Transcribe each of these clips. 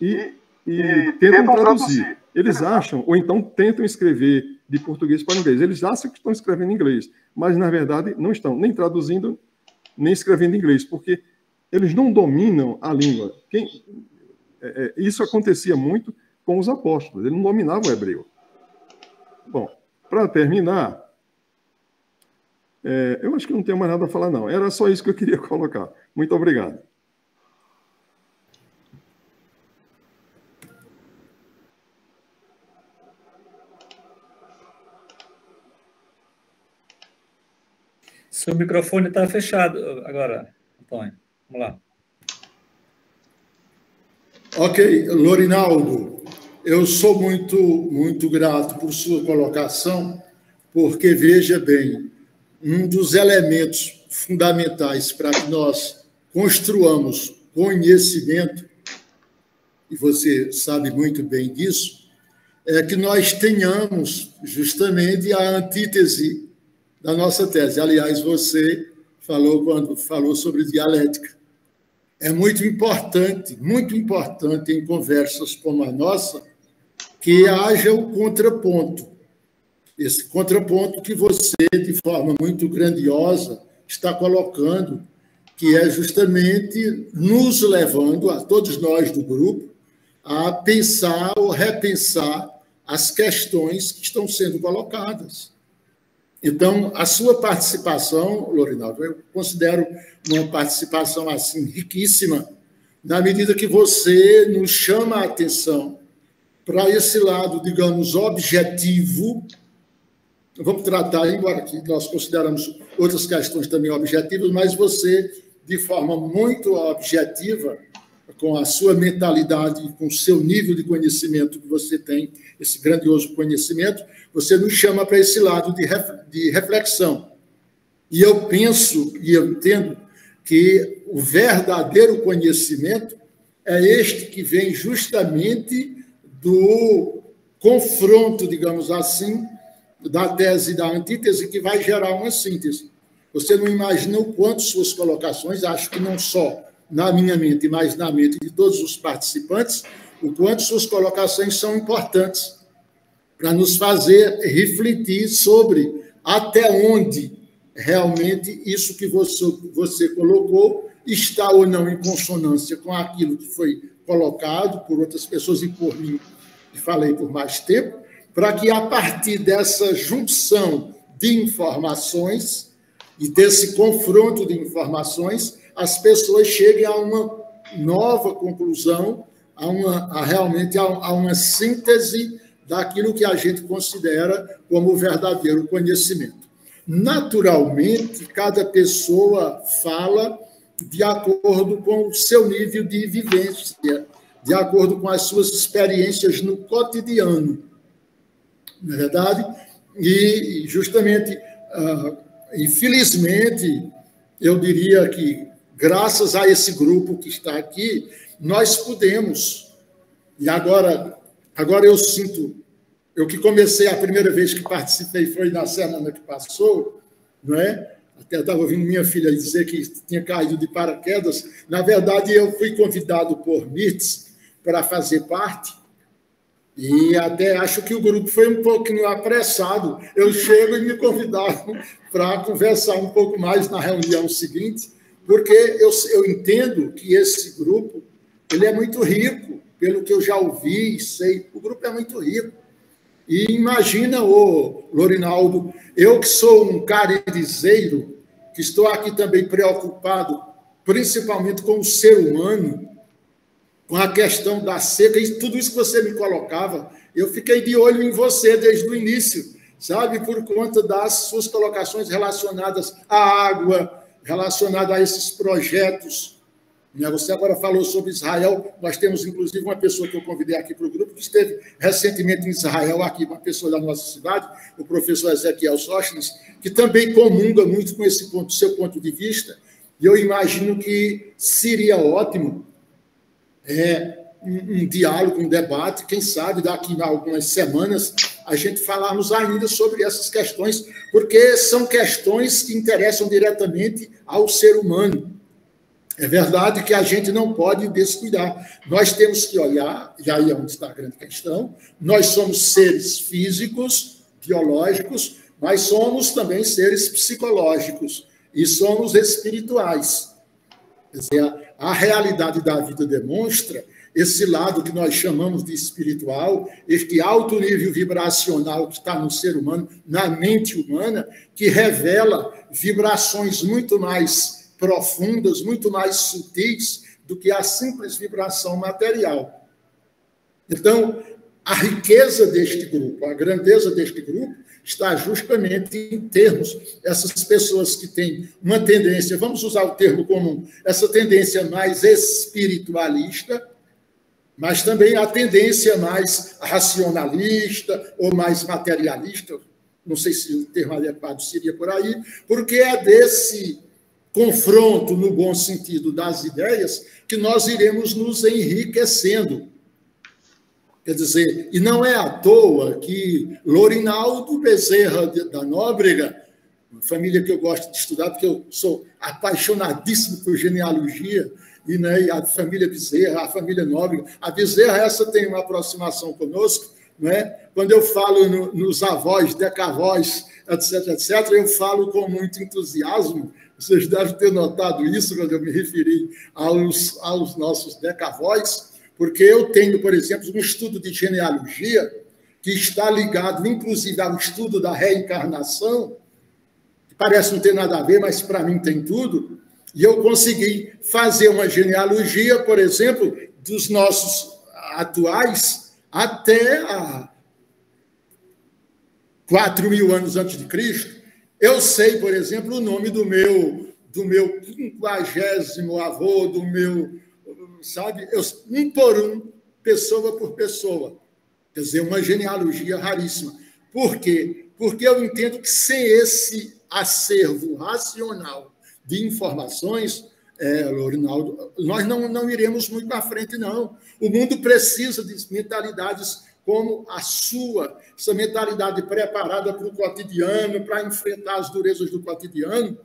e, e tentam traduzir. Eles acham, ou então tentam escrever de português para inglês. Eles acham que estão escrevendo em inglês, mas na verdade não estão nem traduzindo, nem escrevendo em inglês, porque eles não dominam a língua. Quem, é, é, isso acontecia muito com os apóstolos, eles não dominavam o hebreu. Bom, para terminar, é, eu acho que não tenho mais nada a falar, não. Era só isso que eu queria colocar. Muito obrigado. Seu microfone está fechado agora, Antônio. Vamos lá. Ok, Lorinaldo, eu sou muito, muito grato por sua colocação, porque, veja bem, um dos elementos fundamentais para que nós construamos conhecimento, e você sabe muito bem disso, é que nós tenhamos justamente a antítese da nossa tese. Aliás, você falou quando falou sobre dialética. É muito importante, muito importante em conversas como a nossa, que haja o contraponto. Esse contraponto que você, de forma muito grandiosa, está colocando, que é justamente nos levando, a todos nós do grupo, a pensar ou repensar as questões que estão sendo colocadas. Então, a sua participação, Lorinaldo, eu considero uma participação assim riquíssima, na medida que você nos chama a atenção para esse lado, digamos, objetivo. Vamos tratar, embora que nós consideramos outras questões também objetivas, mas você, de forma muito objetiva, com a sua mentalidade, com o seu nível de conhecimento que você tem, esse grandioso conhecimento, você nos chama para esse lado de reflexão. E eu penso e eu entendo que o verdadeiro conhecimento é este que vem justamente do confronto, digamos assim, da tese e da antítese, que vai gerar uma síntese. Você não imagina o quanto suas colocações, acho que não só na minha mente, mas na mente de todos os participantes, o quanto suas colocações são importantes para nos fazer refletir sobre até onde realmente isso que você, você colocou está ou não em consonância com aquilo que foi colocado por outras pessoas e por mim, que falei por mais tempo, para que a partir dessa junção de informações e desse confronto de informações, as pessoas cheguem a uma nova conclusão, a, uma, a realmente a, a uma síntese daquilo que a gente considera como verdadeiro conhecimento. Naturalmente, cada pessoa fala de acordo com o seu nível de vivência, de acordo com as suas experiências no cotidiano. Não é verdade? E, justamente, uh, infelizmente, eu diria que graças a esse grupo que está aqui, nós podemos. E agora, agora eu sinto, eu que comecei a primeira vez que participei foi na semana que passou, não é? Até estava ouvindo minha filha dizer que tinha caído de paraquedas. Na verdade, eu fui convidado por MITS para fazer parte. E até acho que o grupo foi um pouquinho apressado. Eu chego e me convidaram para conversar um pouco mais na reunião seguinte porque eu, eu entendo que esse grupo ele é muito rico, pelo que eu já ouvi e sei, o grupo é muito rico. E imagina, o Lorinaldo, eu que sou um carizeiro, que estou aqui também preocupado, principalmente com o ser humano, com a questão da seca, e tudo isso que você me colocava, eu fiquei de olho em você desde o início, sabe, por conta das suas colocações relacionadas à água, relacionado a esses projetos. Né? Você agora falou sobre Israel. Nós temos, inclusive, uma pessoa que eu convidei aqui para o grupo, que esteve recentemente em Israel, aqui, uma pessoa da nossa cidade, o professor Ezequiel Sóstenes, que também comunga muito com esse ponto, seu ponto de vista. E eu imagino que seria ótimo é, um, um diálogo, um debate, quem sabe daqui a algumas semanas a gente falarmos ainda sobre essas questões, porque são questões que interessam diretamente ao ser humano. É verdade que a gente não pode descuidar. Nós temos que olhar, e aí é onde está a grande questão, nós somos seres físicos, biológicos, mas somos também seres psicológicos e somos espirituais. Quer dizer, a realidade da vida demonstra esse lado que nós chamamos de espiritual, este alto nível vibracional que está no ser humano, na mente humana, que revela vibrações muito mais profundas, muito mais sutis do que a simples vibração material. Então, a riqueza deste grupo, a grandeza deste grupo, está justamente em termos essas pessoas que têm uma tendência, vamos usar o termo comum, essa tendência mais espiritualista, mas também a tendência mais racionalista ou mais materialista, não sei se o termo adequado seria por aí, porque é desse confronto, no bom sentido, das ideias, que nós iremos nos enriquecendo. Quer dizer, e não é à toa que Lorinaldo Bezerra da Nóbrega, família que eu gosto de estudar, porque eu sou apaixonadíssimo por genealogia, e, né, e a família Bezerra, a família Nóbrega. A Bezerra, essa tem uma aproximação conosco, né? quando eu falo no, nos avós, decavós, etc., etc., eu falo com muito entusiasmo. Vocês devem ter notado isso quando eu me referi aos, aos nossos decavós, porque eu tenho, por exemplo, um estudo de genealogia que está ligado, inclusive, ao estudo da reencarnação, que parece não ter nada a ver, mas para mim tem tudo, e eu consegui fazer uma genealogia, por exemplo, dos nossos atuais até a 4 mil anos antes de Cristo. Eu sei, por exemplo, o nome do meu do meu quinquagésimo avô, do meu, sabe, eu, um por um, pessoa por pessoa. Quer dizer, uma genealogia raríssima. Por quê? Porque eu entendo que sem esse acervo racional de informações, é, Lorinaldo, nós não, não iremos muito à frente, não. O mundo precisa de mentalidades como a sua, essa mentalidade preparada para o cotidiano, para enfrentar as durezas do cotidiano.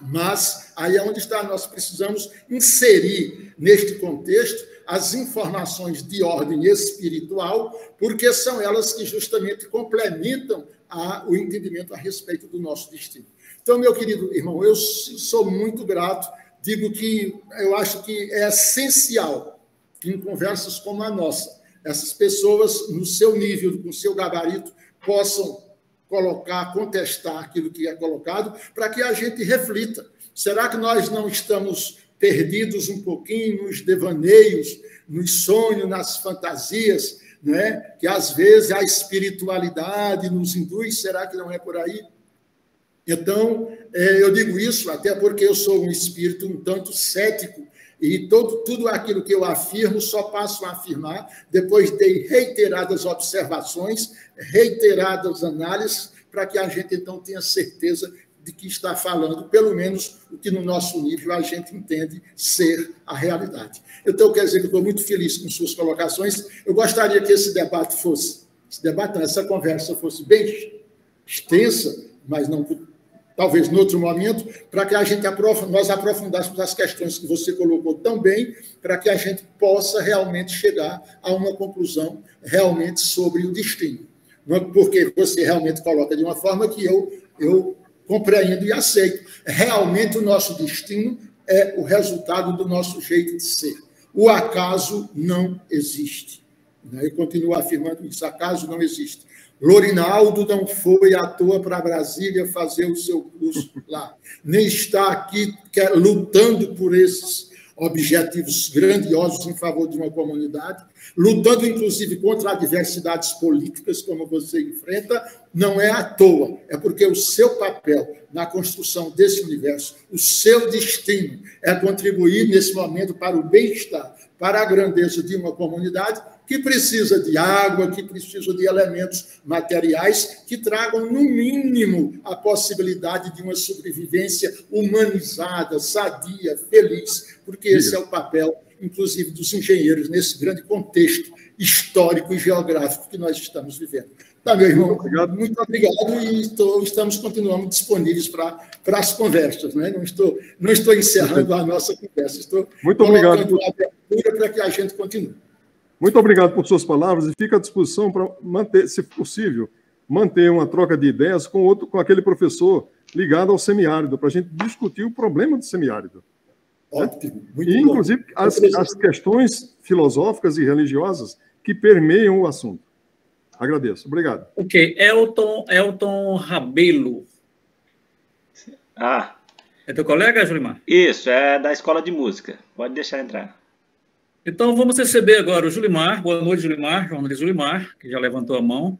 Mas aí é onde está, nós precisamos inserir neste contexto as informações de ordem espiritual, porque são elas que justamente complementam a, o entendimento a respeito do nosso destino. Então, meu querido irmão, eu sou muito grato. Digo que eu acho que é essencial que em conversas como a nossa, essas pessoas, no seu nível, com seu gabarito, possam colocar, contestar aquilo que é colocado, para que a gente reflita. Será que nós não estamos perdidos um pouquinho nos devaneios, nos sonhos, nas fantasias, né? que às vezes a espiritualidade nos induz? Será que não é por aí? Então, é, eu digo isso até porque eu sou um espírito um tanto cético e todo, tudo aquilo que eu afirmo só passo a afirmar depois de reiteradas observações, reiteradas análises, para que a gente então tenha certeza de que está falando, pelo menos o que no nosso nível a gente entende ser a realidade. Então, quer dizer que estou muito feliz com suas colocações. Eu gostaria que esse debate fosse, esse debate, essa conversa fosse bem extensa, mas não talvez no outro momento, para que a gente nós aprofundássemos as questões que você colocou tão bem, para que a gente possa realmente chegar a uma conclusão realmente sobre o destino. É porque você realmente coloca de uma forma que eu, eu compreendo e aceito. Realmente o nosso destino é o resultado do nosso jeito de ser. O acaso não existe. Né? Eu continuo afirmando isso: acaso não existe. Lorinaldo não foi à toa para Brasília fazer o seu curso lá, nem está aqui lutando por esses objetivos grandiosos em favor de uma comunidade, lutando inclusive contra adversidades políticas como você enfrenta, não é à toa, é porque o seu papel na construção desse universo, o seu destino é contribuir nesse momento para o bem-estar, para a grandeza de uma comunidade que precisa de água, que precisa de elementos materiais que tragam, no mínimo, a possibilidade de uma sobrevivência humanizada, sadia, feliz, porque esse é o papel, inclusive, dos engenheiros nesse grande contexto histórico e geográfico que nós estamos vivendo. Tá, meu irmão. Muito obrigado, muito obrigado e estamos continuando disponíveis para as conversas. Né? Não, estou, não estou encerrando a nossa conversa, estou muito obrigado por... abertura para que a gente continue. Muito obrigado por suas palavras e fica à disposição para manter, se possível, manter uma troca de ideias com outro, com aquele professor ligado ao semiárido, para a gente discutir o problema do semiárido. Ótimo, muito e, inclusive, as, as questões filosóficas e religiosas que permeiam o assunto. Agradeço. Obrigado. Ok. Elton, Elton Rabelo. Ah. É teu colega, Julimar? Isso, é da Escola de Música. Pode deixar entrar. Então, vamos receber agora o Julimar. Boa noite, Julimar. Jornalista Julimar, que já levantou a mão.